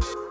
you